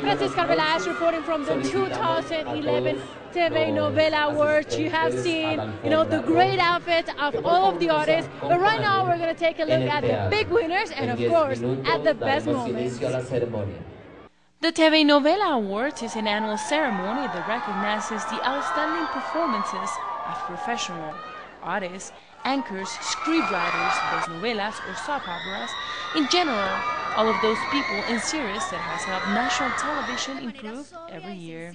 Francisca Arbeláez reporting from the 2011 TV Novela Awards. You have seen, you know, the great outfits of all of the artists. But right now we're going to take a look at the big winners and, of course, at the best moments. The TV Novela Awards is an annual ceremony that recognizes the outstanding performances of professional artists, anchors, scriptwriters, best novelas or soap operas, in general, all of those people in series that has helped national television improve every year.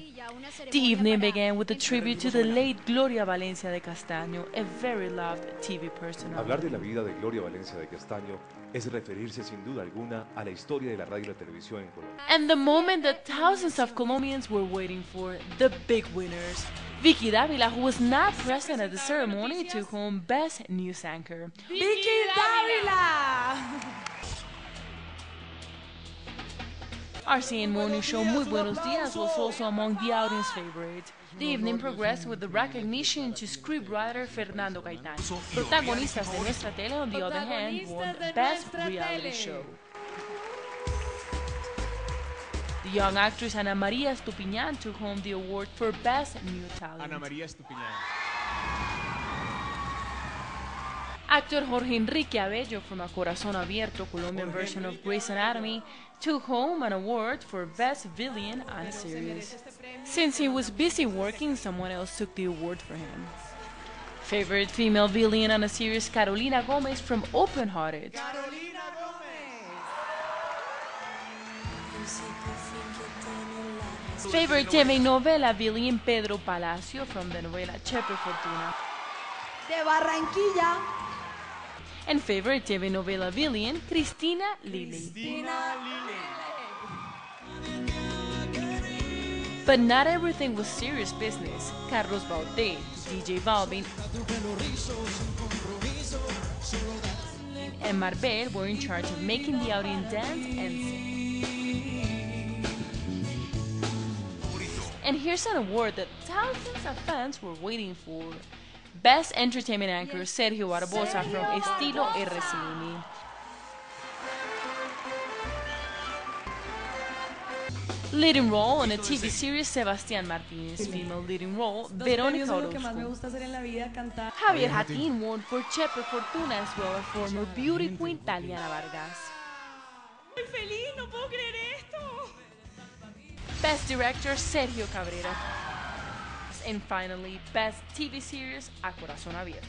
The evening began with a tribute to the late Gloria Valencia de Castaño, a very loved TV personality. Hablar de la vida de Gloria Valencia de Castaño es referirse sin duda alguna a la historia de la radio y la televisión en Colombia. And the moment that thousands of Colombians were waiting for, the big winners. Vicky Davila, who was not present at the ceremony, took home Best News Anchor. Vicky Davila! RCN Morning Show Muy Buenos Dias was also among the audience favorites. The evening progressed with the recognition to scriptwriter Fernando Gaitán. Protagonistas de Nuestra Tele, on the other hand, won Best Reality Show. The young actress Ana María Estupiñán took home the award for Best New Talent. Ana María Estupiñán. Actor Jorge Enrique Abello from A Corazón Abierto, Colombian version of Grey's Anatomy, took home an award for Best Villain on a series. Since he was busy working, someone else took the award for him. Favorite female villain on a series, Carolina Gomez from Open Hearted. Carolina Gómez. Favorite TV novela villain, Pedro Palacio from the novela Chepe Fortuna. De Barranquilla. And favorite TV novela villain, Cristina Lili. But not everything was serious business. Carlos Baute, DJ Balvin, and Marbelle were in charge of making the audience dance and sing. And here's an award that thousands of fans were waiting for. Best Entertainment Anchor Sergio Barbosa from Estilo RCN. Leading role in a TV series, Sebastián Martínez. Female leading role, Verónica lo que más me Orozco. gusta hacer en la vida, cantar. Javier Jattin won for Chepe Fortuna as well as former beauty queen Taliana Vargas. Muy feliz, no puedo creer esto. Best Director, Sergio Cabrera. And finally, Best TV Series, A Corazón Abierto.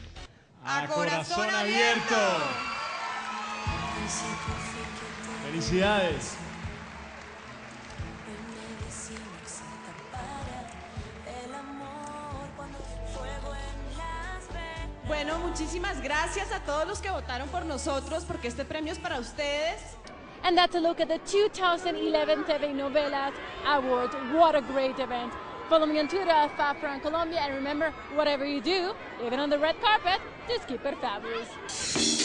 A corazón abierto. Felicidades. Bueno, muchísimas gracias a todos los que votaron por nosotros, porque este premio es para ustedes. And that's a look at the 2011 TV Novelas Awards. What a great event. Follow me on Twitter at Colombia. And remember, whatever you do, even on the red carpet, just keep it fabulous.